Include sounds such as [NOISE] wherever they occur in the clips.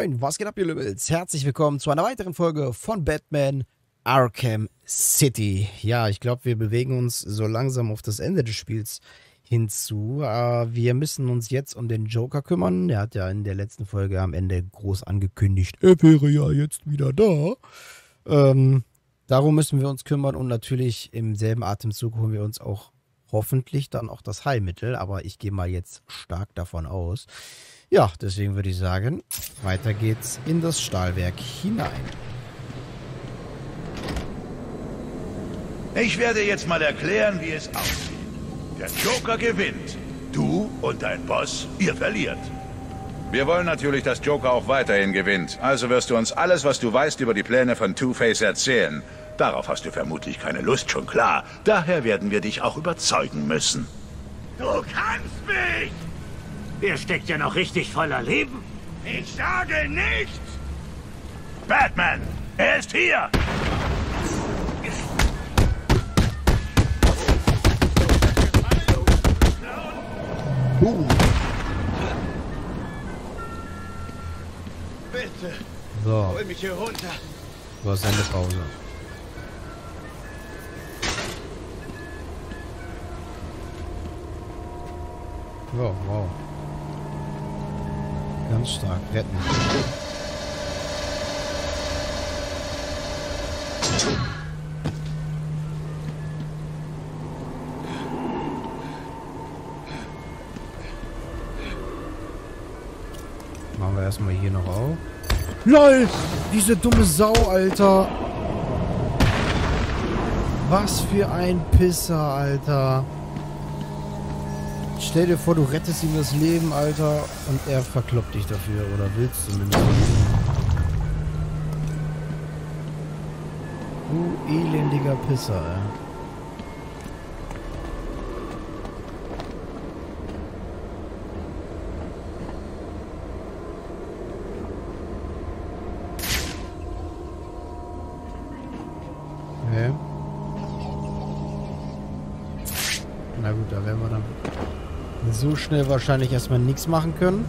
Moin, was geht ab, ihr Lübbels? Herzlich willkommen zu einer weiteren Folge von Batman Arkham City. Ja, ich glaube, wir bewegen uns so langsam auf das Ende des Spiels hinzu. Äh, wir müssen uns jetzt um den Joker kümmern. Der hat ja in der letzten Folge am Ende groß angekündigt, er wäre ja jetzt wieder da. Ähm, darum müssen wir uns kümmern und natürlich im selben Atemzug holen wir uns auch hoffentlich dann auch das Heilmittel, aber ich gehe mal jetzt stark davon aus. Ja, deswegen würde ich sagen, weiter geht's in das Stahlwerk hinein. Ich werde jetzt mal erklären, wie es aussieht. Der Joker gewinnt. Du und dein Boss, ihr verliert. Wir wollen natürlich, dass Joker auch weiterhin gewinnt. Also wirst du uns alles, was du weißt über die Pläne von Two-Face erzählen. Darauf hast du vermutlich keine Lust, schon klar. Daher werden wir dich auch überzeugen müssen. Du kannst mich! Er steckt ja noch richtig voller Leben. Ich sage nichts! Batman, er ist hier! Uh. Bitte, So, hol mich hier runter. du hast eine Pause. Wow, wow. Ganz stark. Retten. Machen wir erstmal hier noch auf. LOL! Diese dumme Sau, Alter! Was für ein Pisser, Alter! Stell dir vor, du rettest ihm das Leben, Alter, und er verkloppt dich dafür. Oder willst zumindest. Du elendiger Pisser, ey. Okay. Na gut, da werden wir dann so schnell wahrscheinlich erstmal nichts machen können.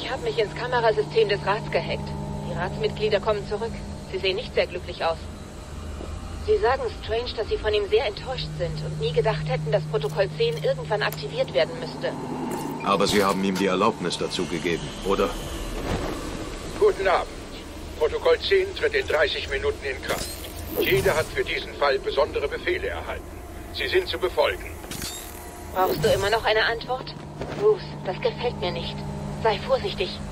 Ich habe mich ins Kamerasystem des Rats gehackt. Die Ratsmitglieder kommen zurück. Sie sehen nicht sehr glücklich aus. Sie sagen Strange, dass sie von ihm sehr enttäuscht sind und nie gedacht hätten, dass Protokoll 10 irgendwann aktiviert werden müsste. Aber Sie haben ihm die Erlaubnis dazu gegeben, oder? Guten Abend. Protokoll 10 tritt in 30 Minuten in Kraft. Jeder hat für diesen Fall besondere Befehle erhalten. Sie sind zu befolgen. Brauchst du immer noch eine Antwort? Bruce, das gefällt mir nicht. Sei vorsichtig.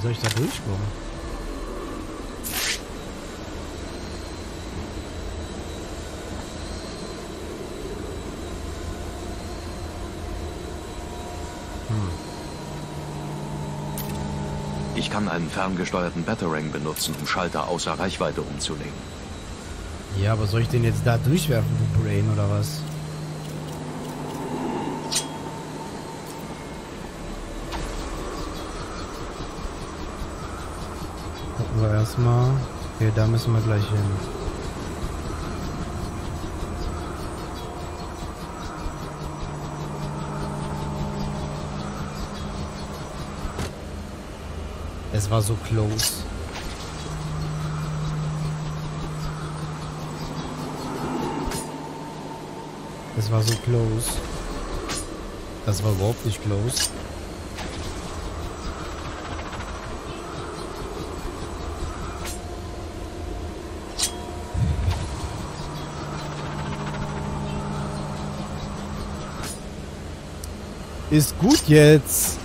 Wie soll ich da durchkommen? Ich kann einen ferngesteuerten Batarang benutzen, um Schalter außer Reichweite umzulegen. Ja, aber soll ich den jetzt da durchwerfen, du Brain, oder was? Gucken wir. Okay, da müssen wir gleich hin. Es war so close. Es war so close. Das war überhaupt nicht close. Ist gut jetzt.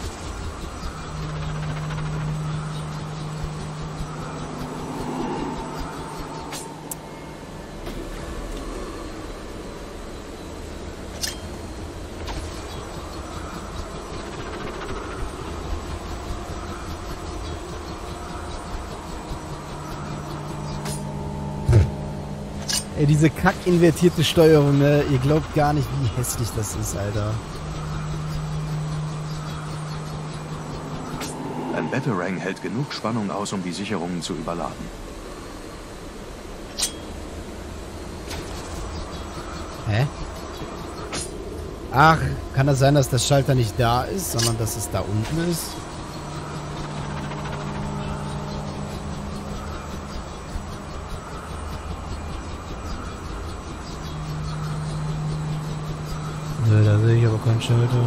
Ey, diese kack-invertierte Steuerung, ne? Ihr glaubt gar nicht, wie hässlich das ist, Alter. Batarang hält genug Spannung aus, um die Sicherungen zu überladen. Hä? Ach, kann das sein, dass der Schalter nicht da ist, sondern dass es da unten ist? Nö, da sehe ich aber keinen Schalter.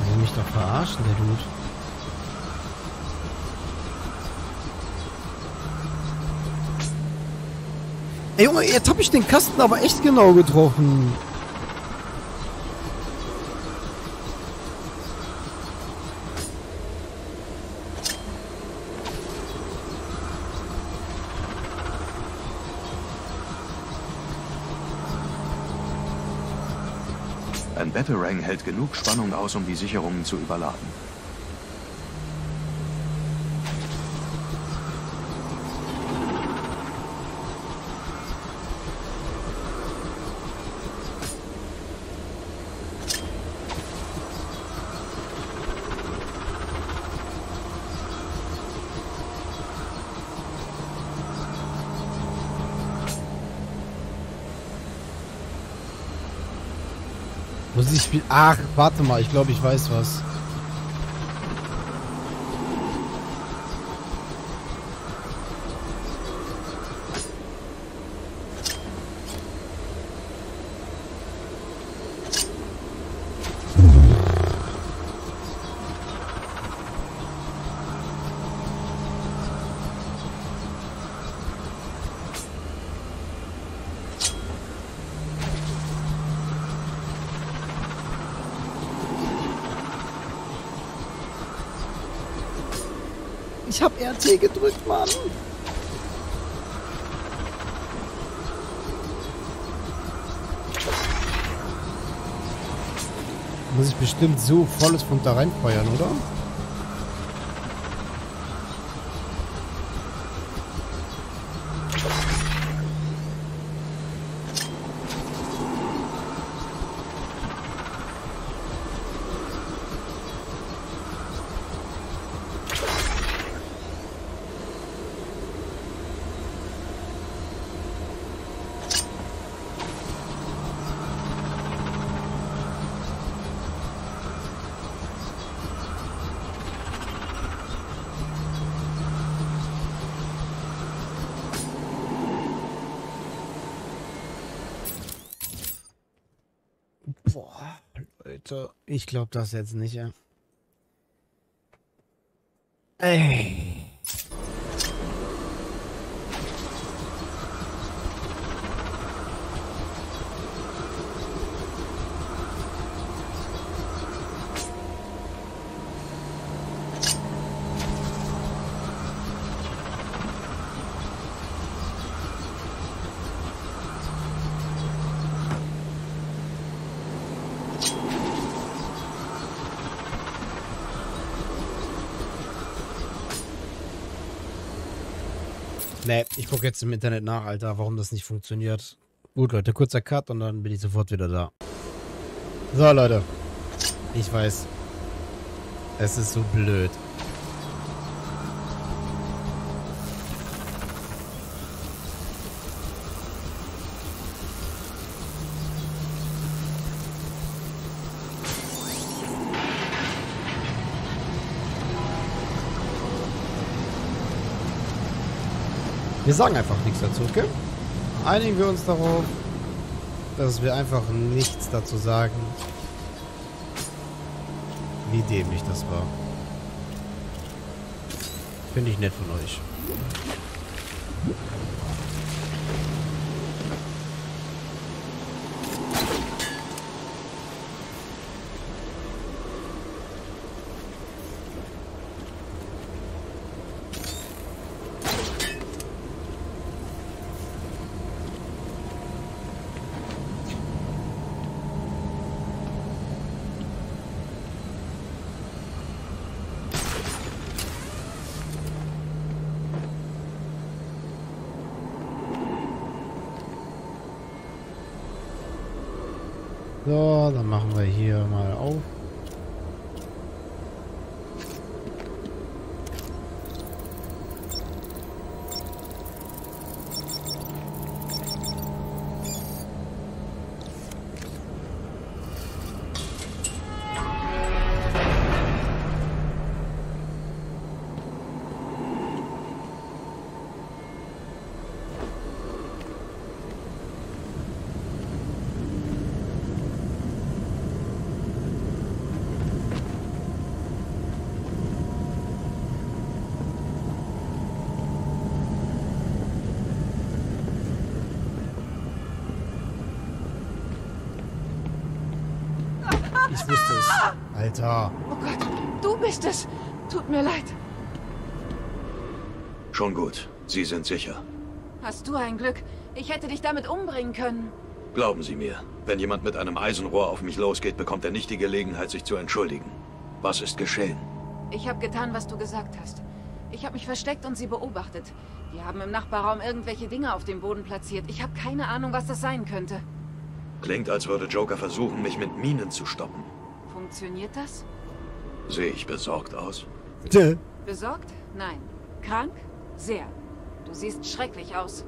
Der will mich doch verarschen, der Dude. Ey Junge, jetzt hab ich den Kasten aber echt genau getroffen. Ein Batarang hält genug Spannung aus, um die Sicherungen zu überladen. Muss ich spielen? Ach, warte mal, ich glaube, ich weiß was. Ich hab RT gedrückt, Mann. Muss ich bestimmt so volles Punkt da reinfeuern, oder? Leute, ich glaube das jetzt nicht, ja. Ey. Nee, ich gucke jetzt im Internet nach, Alter, warum das nicht funktioniert. Gut, Leute, kurzer Cut und dann bin ich sofort wieder da. So, Leute. Ich weiß. Es ist so blöd. Wir sagen einfach nichts dazu, okay? Einigen wir uns darauf, dass wir einfach nichts dazu sagen, wie dämlich das war. Finde ich nett von euch. So, dann machen wir hier mal auf. Ich wusste es. Alter. Oh Gott, du bist es. Tut mir leid. Schon gut. Sie sind sicher. Hast du ein Glück? Ich hätte dich damit umbringen können. Glauben Sie mir, wenn jemand mit einem Eisenrohr auf mich losgeht, bekommt er nicht die Gelegenheit, sich zu entschuldigen. Was ist geschehen? Ich habe getan, was du gesagt hast. Ich habe mich versteckt und sie beobachtet. Die haben im Nachbarraum irgendwelche Dinge auf dem Boden platziert. Ich habe keine Ahnung, was das sein könnte. Klingt, als würde Joker versuchen, mich mit Minen zu stoppen. Funktioniert das? Sehe ich besorgt aus? Tö. Besorgt? Nein. Krank? Sehr. Du siehst schrecklich aus.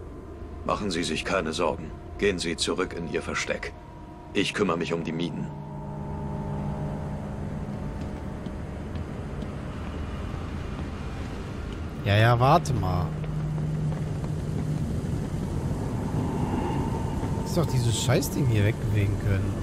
Machen Sie sich keine Sorgen. Gehen Sie zurück in Ihr Versteck. Ich kümmere mich um die Minen. Ja, ja, warte mal. Ist doch dieses Scheißding hier wegbewegen können.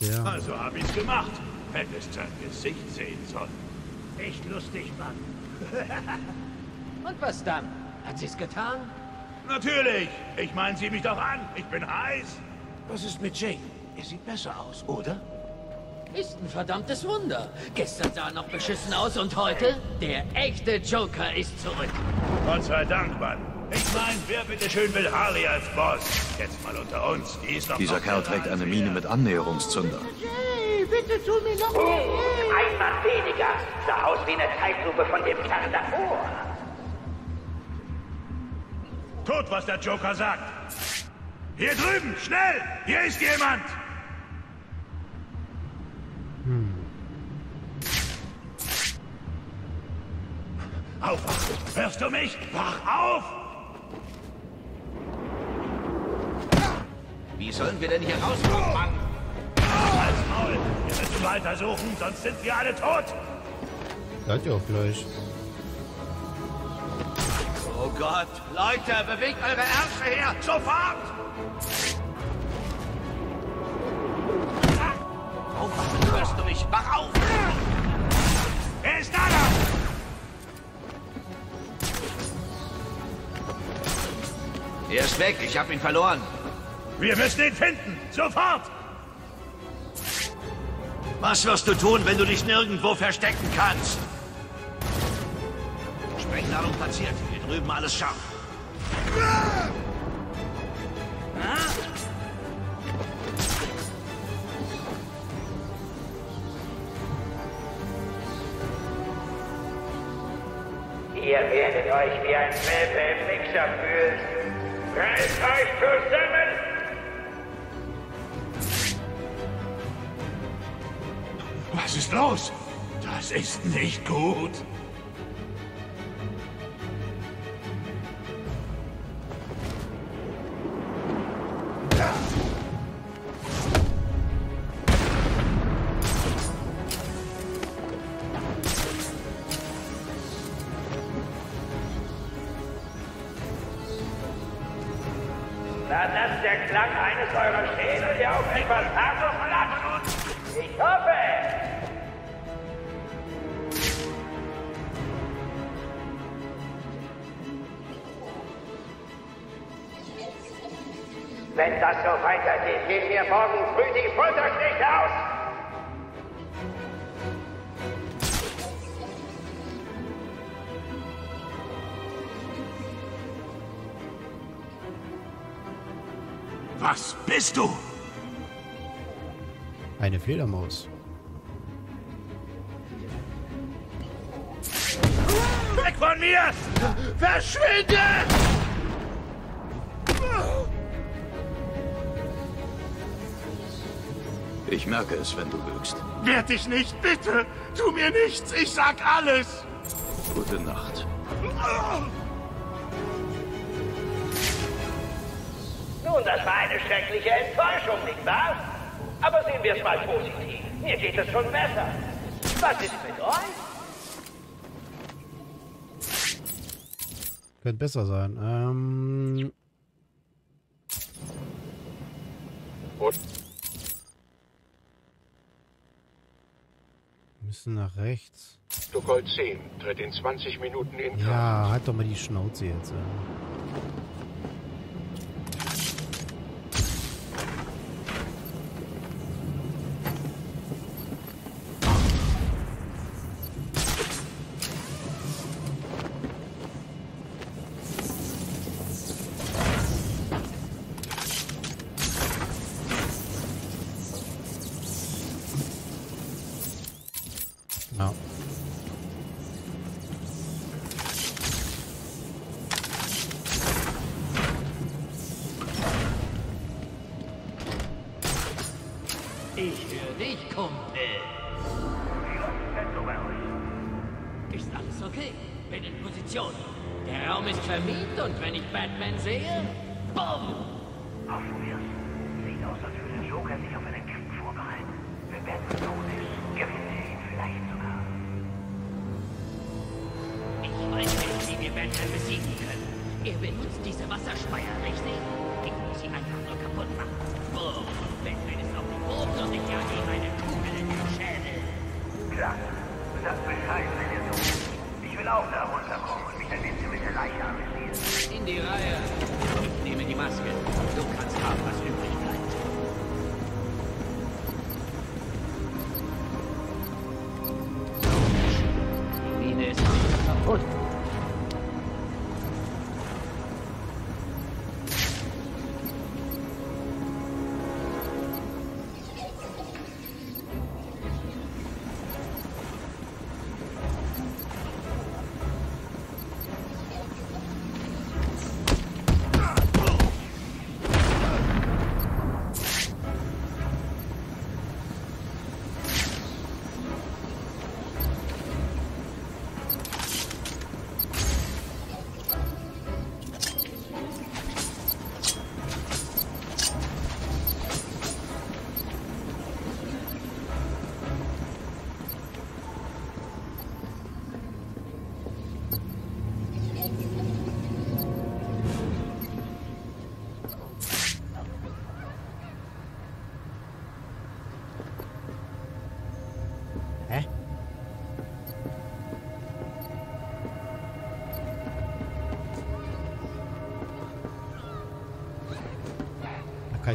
Der. Also hab ich's gemacht. Hättest sein Gesicht sehen sollen. Echt lustig, Mann. [LAUGHS] Und was dann? Hat sie's getan? Natürlich. Ich meine, sieh mich doch an. Ich bin heiß. Was ist mit Jane? Er sieht besser aus, oder? Ist ein verdammtes Wunder. Gestern sah er noch beschissen aus und heute? Der echte Joker ist zurück. Gott sei Dank, Mann. Ich mein, wer bitteschön will Harley als Boss? Jetzt mal unter uns. Die ist doch Dieser noch Kerl trägt eine. Mine mit Annäherungszünder. Ein Mann weniger. Sah aus wie eine Zeitlupe von dem Tag davor. Tut, was der Joker sagt. Hier drüben, schnell! Hier ist jemand! Aufwachen! Hörst du mich? Wach auf! Wie sollen wir denn hier rauskommen, Mann? Als Maul! Wir müssen weitersuchen, sonst sind wir alle tot! Seid ihr auch gleich. Oh Gott. Leute, bewegt eure Ärsche her. Sofort! Aufwachen, hörst du mich? Wach auf! Er ist da! da. Er ist weg. Ich hab ihn verloren. Wir müssen ihn finden! Sofort! Was wirst du tun, wenn du dich nirgendwo verstecken kannst? Sprengladung platziert. Hier drüben alles scharf. Ihr werdet euch wie ein im Mixer fühlen. Reißt euch zusammen! Was ist los? Das ist nicht gut. So weitergeht, gehen wir morgen früh die Futterstiche aus! Was bist du? Eine Fledermaus. Weg von mir! Verschwinde! Ich merke es, wenn du lügst. Werd dich nicht, bitte! Tu mir nichts, ich sag alles! Gute Nacht. Nun, das war eine schreckliche Enttäuschung, nicht wahr? Aber sehen wir es mal positiv. Mir geht es schon besser. Was ist mit euch? Könnte besser sein. Ähm, Und müssen nach rechts. Protokoll 10 tritt in 20 Minuten in Kraft. Ja, halt doch mal die Schnauze jetzt. Ja. Ich höre dich, Kumpel. Ist alles okay? Bin in Position. Der Raum ist vermietet und wenn ich Batman sehe, bumm! Hoffen wir's.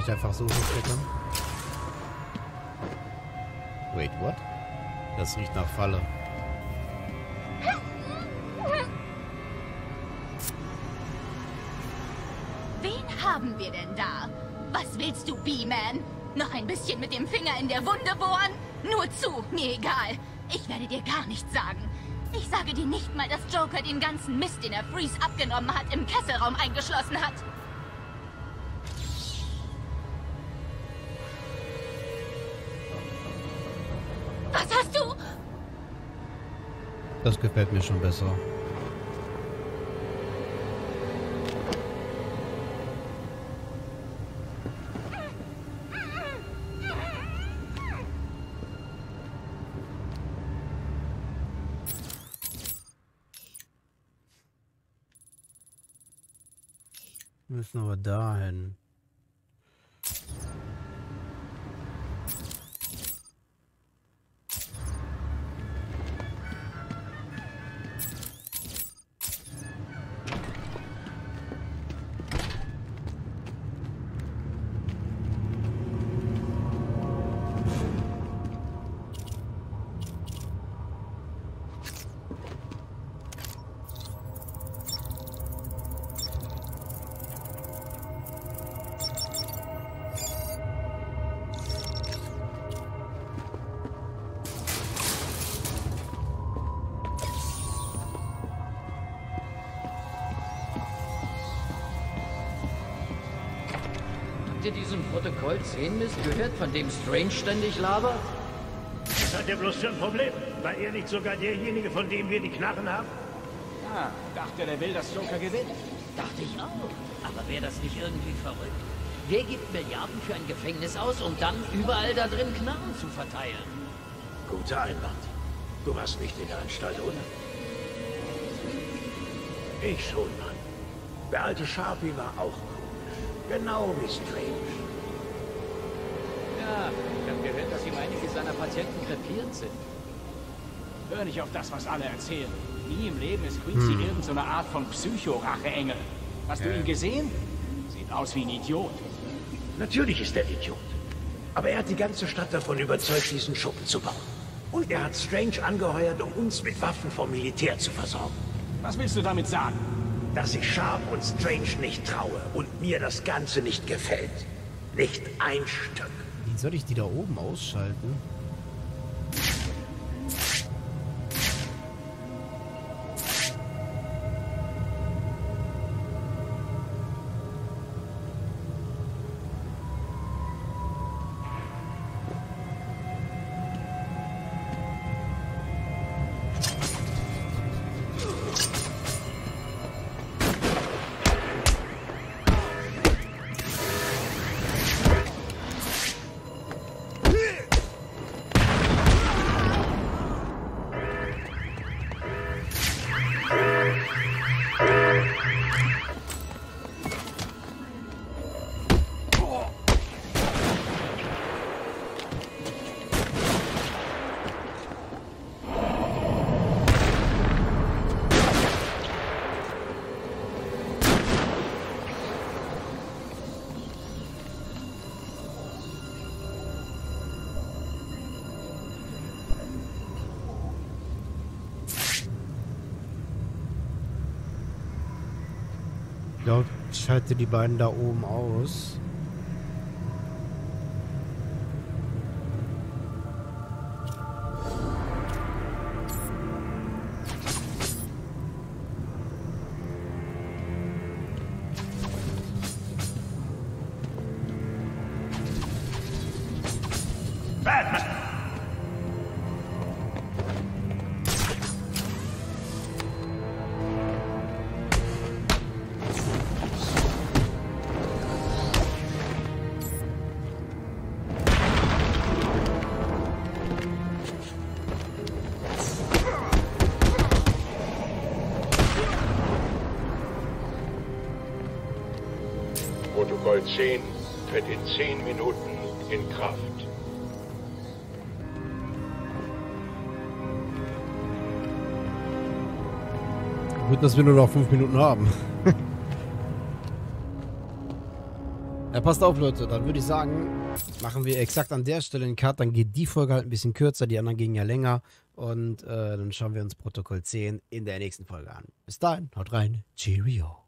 Ich einfach so hochklettern? Wait, what? Das riecht nach Falle. Wen haben wir denn da? Was willst du, B-Man? Noch ein bisschen mit dem Finger in der Wunde bohren? Nur zu, mir egal. Ich werde dir gar nichts sagen. Ich sage dir nicht mal, dass Joker den ganzen Mist, den er Freeze abgenommen hat, im Kesselraum eingeschlossen hat. Das gefällt mir schon besser. Müssen aber dahin. Habt ihr diesen Protokoll 10 Mist gehört, von dem Strange ständig labert? Was hat er bloß für ein Problem? War er nicht sogar derjenige, von dem wir die Knarren haben? Ah, dachte, der will, dass Joker gewinnt. Dachte ich auch. Aber wäre das nicht irgendwie verrückt? Wer gibt Milliarden für ein Gefängnis aus, um dann überall da drin Knarren zu verteilen? Guter Einwand. Du warst nicht in der Anstalt, oder? Ich schon, Mann. Der alte Sharpie war auch komisch. Genau wie Strange. Ja, ich habe gehört, dass ihm einige seiner Patienten krepiert sind. Hör nicht auf das, was alle erzählen. Nie im Leben ist Quincy Hm. irgendeine so eine Art von Psycho-Rache-Engel. Hast du ihn gesehen? Sieht aus wie ein Idiot. Natürlich ist er Idiot. Aber er hat die ganze Stadt davon überzeugt, diesen Schuppen zu bauen. Und er hat Strange angeheuert, um uns mit Waffen vom Militär zu versorgen. Was willst du damit sagen? Dass ich Sharp und Strange nicht traue und mir das Ganze nicht gefällt. Nicht ein Stück. Wie soll ich die da oben ausschalten? Ich glaube, ich schalte die beiden da oben aus. Protokoll 10 tritt in 10 Minuten in Kraft. Gut, dass wir nur noch fünf Minuten haben. Ja, passt auf, Leute. Dann würde ich sagen, machen wir exakt an der Stelle einen Cut. Dann geht die Folge halt ein bisschen kürzer. Die anderen gingen ja länger. Und äh, dann schauen wir uns Protokoll 10 in der nächsten Folge an. Bis dahin, haut rein. Cheerio.